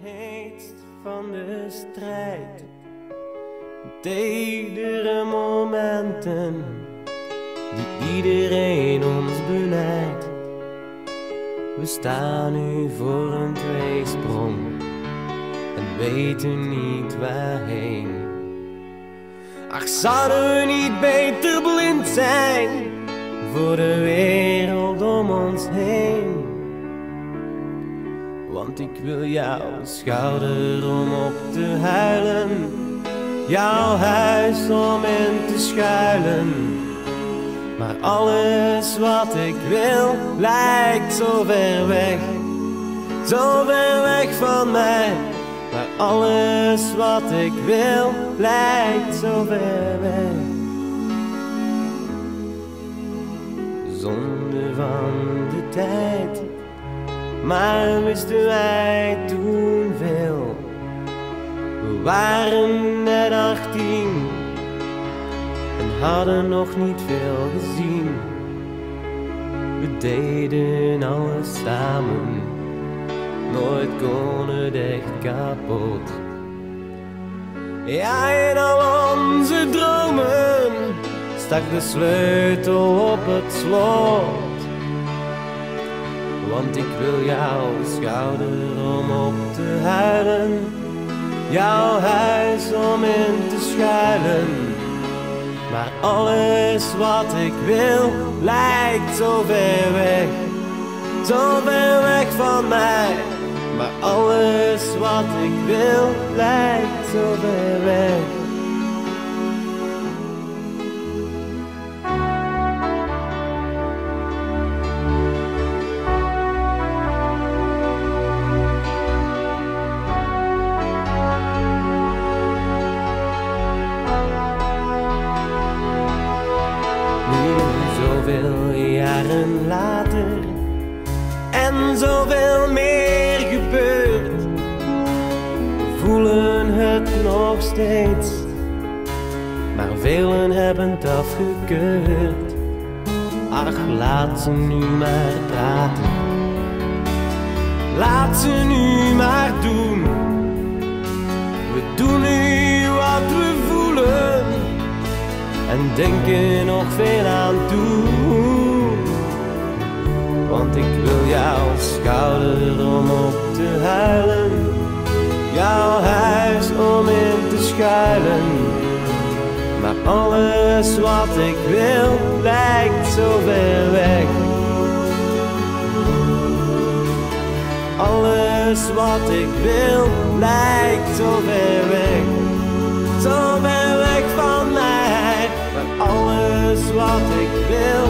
het van de strijd. Tedere momenten die iedereen ons beleidt. We staan nu voor een tweesprong en weten niet waarheen. Ach, zouden we niet beter blind zijn voor de wereld om ons heen? Want ik wil jouw schouder om op te huilen, jouw huis om in te schuilen. Maar alles wat ik wil lijkt zo ver weg, zo ver weg van mij. Maar alles wat ik wil lijkt zo ver weg. Zonde van de tijd, maar wisten wij toen veel. We waren net achttien en hadden nog niet veel gezien. We deden alles samen, nooit kon het echt kapot. Ja, in al onze dromen stak de sleutel op het slot. Want ik wil jouw schouder om op te huilen, jouw huis om in te schuilen. Maar alles wat ik wil lijkt zo ver weg, zo ver weg van mij. Maar alles wat ik wil lijkt zo ver weg. Zoveel jaren later en zoveel meer gebeurt, voelen het nog steeds, maar velen hebben het afgekeurd. Ach, laat ze nu maar praten, laat ze nu maar doen. We doen nu wat we voelen en denken nog veel aan toe. Alles wat ik wil lijkt zo ver weg. Alles wat ik wil lijkt zo ver weg. Zo ver weg van mij. Maar alles wat ik wil